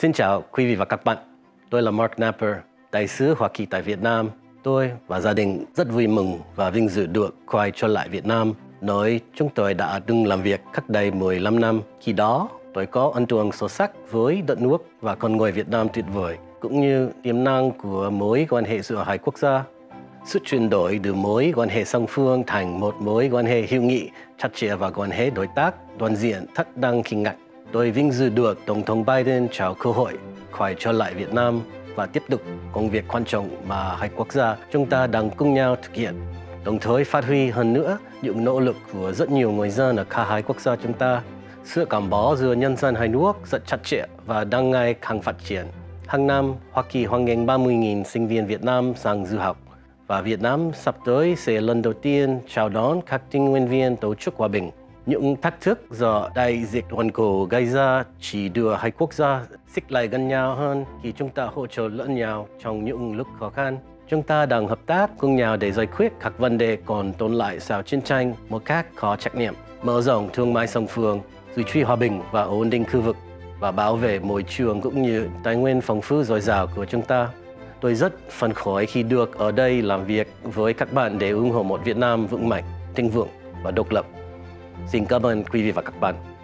Xin chào quý vị và các bạn. Tôi là Mark Napper, đại sứ Hoa Kỳ tại Việt Nam. Tôi và gia đình rất vui mừng và vinh dự được quay trở lại Việt Nam. Nói chúng tôi đã từng làm việc cách đây 15 năm. Khi đó, tôi có ấn tượng sâu sắc với đất nước và con người Việt Nam tuyệt vời, cũng như tiềm năng của mối quan hệ giữa hai quốc gia. Sự chuyển đổi từ mối quan hệ song phương thành một mối quan hệ hữu nghị, chặt chẽ và quan hệ đối tác, toàn diện thật đang kinh ngạc. Tôi vinh dự được Tổng thống Biden trao cơ hội quay trở lại Việt Nam và tiếp tục công việc quan trọng mà hai quốc gia chúng ta đang cùng nhau thực hiện, đồng thời phát huy hơn nữa những nỗ lực của rất nhiều người dân ở cả hai quốc gia chúng ta. Sự cảm bó giữa nhân dân hai nước rất chặt chẽ và đang ngày càng phát triển. Hàng năm, Hoa Kỳ hoan nghênh 30.000 sinh viên Việt Nam sang du học và Việt Nam sắp tới sẽ lần đầu tiên chào đón các tình nguyện viên tổ chức hòa bình. Những thách thức do đại dịch toàn cầu gây ra chỉ đưa hai quốc gia xích lại gần nhau hơn khi chúng ta hỗ trợ lẫn nhau trong những lúc khó khăn. Chúng ta đang hợp tác cùng nhau để giải quyết các vấn đề còn tồn lại sau chiến tranh một cách có trách nhiệm, mở rộng thương mại song phương, duy trì hòa bình và ổn định khu vực và bảo vệ môi trường cũng như tài nguyên phong phú dồi dào của chúng ta. Tôi rất phấn khởi khi được ở đây làm việc với các bạn để ủng hộ một Việt Nam vững mạnh, thịnh vượng và độc lập. Xin cảm ơn quý vị và các bạn.